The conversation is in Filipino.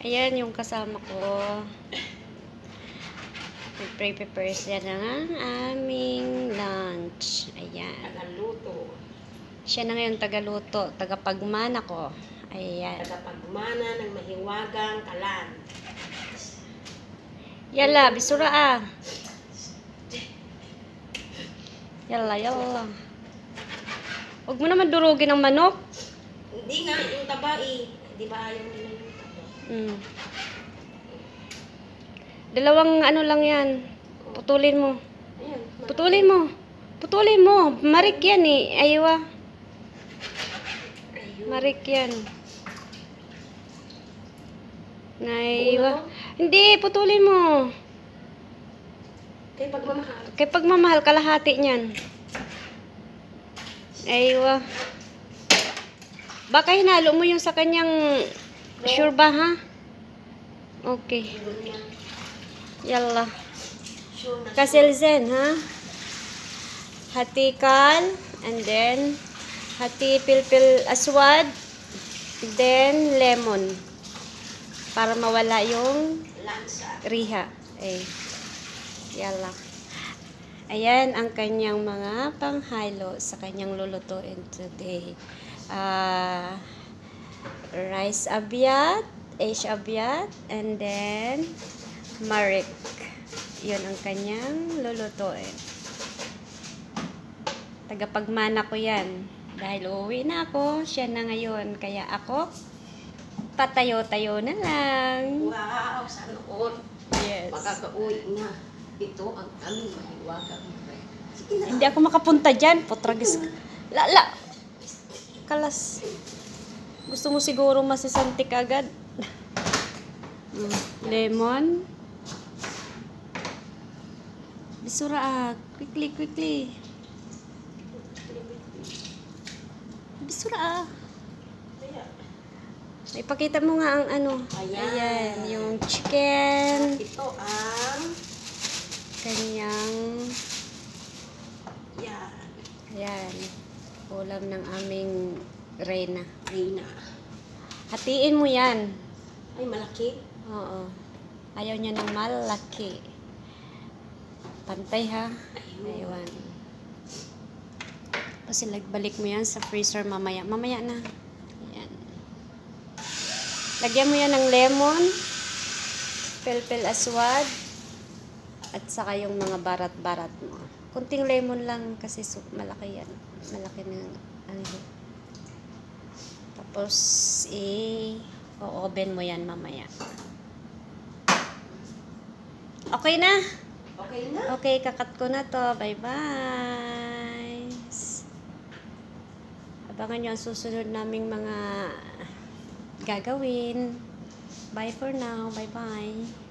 Ayan yung kasama ko. Nag-prepare siya ng aming lunch. Ayan. Tagaluto. Siya na ngayon tagaluto. Tagapagmana ko. Ayan. Tagapagmana ng mahiwagang kalan. Yala, bisura ah. Yala, yala. Huwag mo naman durugin ang manok. Hindi nga, yung taba eh. Di ba ayaw nila? Mm. Dalawang ano lang yan. Putulin mo. Ayan. Putulin mo. Putulin mo. Marik yan eh. Aywa. Marik yan. Naiwa. Hindi, putulin mo. Kaya pagmamahal. Kaya pagmamahal, kalahati niyan. Aywa. Baka hinalo mo yung sa kanyang sure ba ha? Okay. Yalla. Kasilzen ha? Hatikal. And then, hati pilpil aswad. Then, lemon. Para mawala yung riha. Eh. Yalla. Ayan ang kanyang mga panghalo sa kanyang lulutuin today. Ah, rice abyat, ash abyat, and then marik. Yun ang kanyang lulutuin. Tagapagmana ko yan. Dahil uuwi na ako, siya na ngayon. Kaya ako, patayo-tayo na lang. Wow, sana all. Yes. Makakauwi na. Ito ang aming mahiwagang. Hindi ako makapunta dyan. Potragis. Lala. Kalas. Gusto mo siguro masisantik agad. Mm, Lemon. Bisura ah. Quickly, quickly. Bisura ah. Ipakita mo nga ang ano. Ayan. Ayan. Yung chicken. Ito ang Kanyang. yan. Ayan. Ulam ng aming reyna. Reyna. Hatiin mo yan. Ay, malaki. Oo. Ayaw niya ng malaki. Pantay ha. Ayun. Tapos ilagbalik mo yan sa freezer mamaya. Mamaya na. Ayan. Lagyan mo yan ng lemon, pelpel aswad, at saka yung mga barat-barat mo. Kunting lemon lang kasi malaki yan. Malaki na ano. Tapos, o-oven mo yan mamaya. Okay na? Okay na. Okay, kakat ko na to. Bye-bye. Abangan nyo ang susunod naming mga gagawin. Bye for now. Bye-bye.